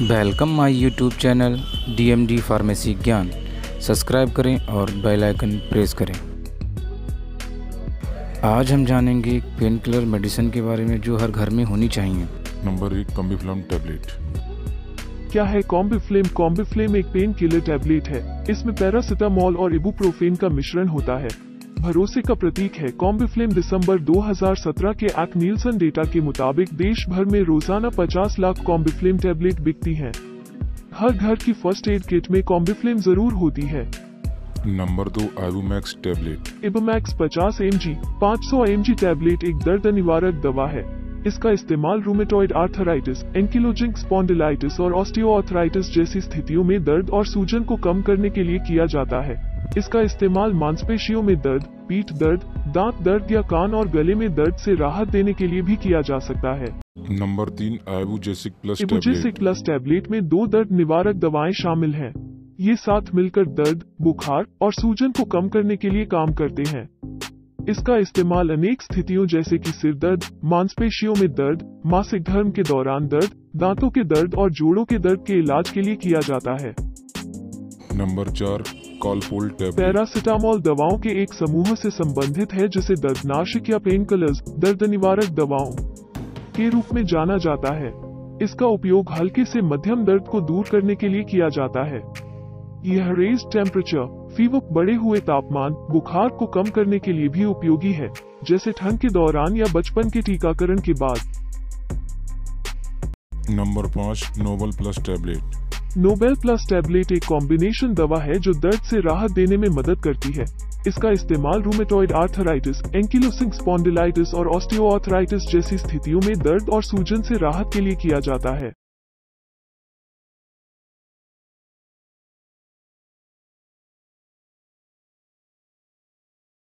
Welcome my YouTube channel DMD pharmacy Gyan subscribe करें और bell icon press करें। आज हम जानेंगे पेन किलर मेडिसिन के बारे में जो हर घर में होनी चाहिए। नंबर एक कम्बीफ्लम टैबलेट क्या है कॉम्बिफ्लेम कॉम्बिफ्लेम एक पेन किलर टैबलेट है। इसमें पैरासिटामोल और इबुप्रोफेन का मिश्रण होता है। भरोसे का प्रतीक है कॉम्बिफ्लेम दिसंबर 2017 के एक्ट नीलसन डेटा के मुताबिक देश भर में रोज़ाना 50 लाख कॉम्बिफ्लेम टैबलेट बिकती हैं। हर घर की फ़र्स्ट एड किट में कॉम्बिफ्लेम ज़रूर होती है। नंबर दो आइबूमैक्स टैबलेट इबोमैक्स 50 एम जी पाँच टैबलेट एक दर्द निवारक दवा है। इसका इस्तेमाल रूमेटॉइड आर्थराइटिस एंकिलोजिंग स्पॉन्डिलाइटिस और ऑस्टियोआर्थराइटिस जैसी स्थितियों में दर्द और सूजन को कम करने के लिए किया जाता है। इसका इस्तेमाल मांसपेशियों में दर्द पीठ दर्द दांत दर्द या कान और गले में दर्द से राहत देने के लिए भी किया जा सकता है। नंबर तीन Ibugesic plus tablet. Plus tablet में दो दर्द निवारक दवाएँ शामिल हैं। ये साथ मिलकर दर्द बुखार और सूजन को कम करने के लिए काम करते हैं। इसका इस्तेमाल अनेक स्थितियों जैसे कि सिर दर्द मांसपेशियों में दर्द मासिक धर्म के दौरान दर्द दांतों के दर्द और जोड़ों के दर्द के इलाज के लिए किया जाता है। नंबर चार कॉलफोल टैबलेट पैरासिटामोल दवाओं के एक समूह से संबंधित है जिसे दर्दनाशक या पेन किलर्स दर्द निवारक दवाओं के रूप में जाना जाता है। इसका उपयोग हल्के से मध्यम दर्द को दूर करने के लिए किया जाता है। यह रेज टेम्परेचर फीवर बढ़े हुए तापमान बुखार को कम करने के लिए भी उपयोगी है जैसे ठंड के दौरान या बचपन के टीकाकरण के बाद। नंबर पाँच Nobel plus tablet Nobel plus tablet एक कॉम्बिनेशन दवा है जो दर्द से राहत देने में मदद करती है। इसका इस्तेमाल रूमेटॉइड आर्थराइटिस एंकिलोसिंग स्पॉन्डिलाइटिस और ऑस्टियोआर्थराइटिस जैसी स्थितियों में दर्द और सूजन से राहत के लिए किया जाता है।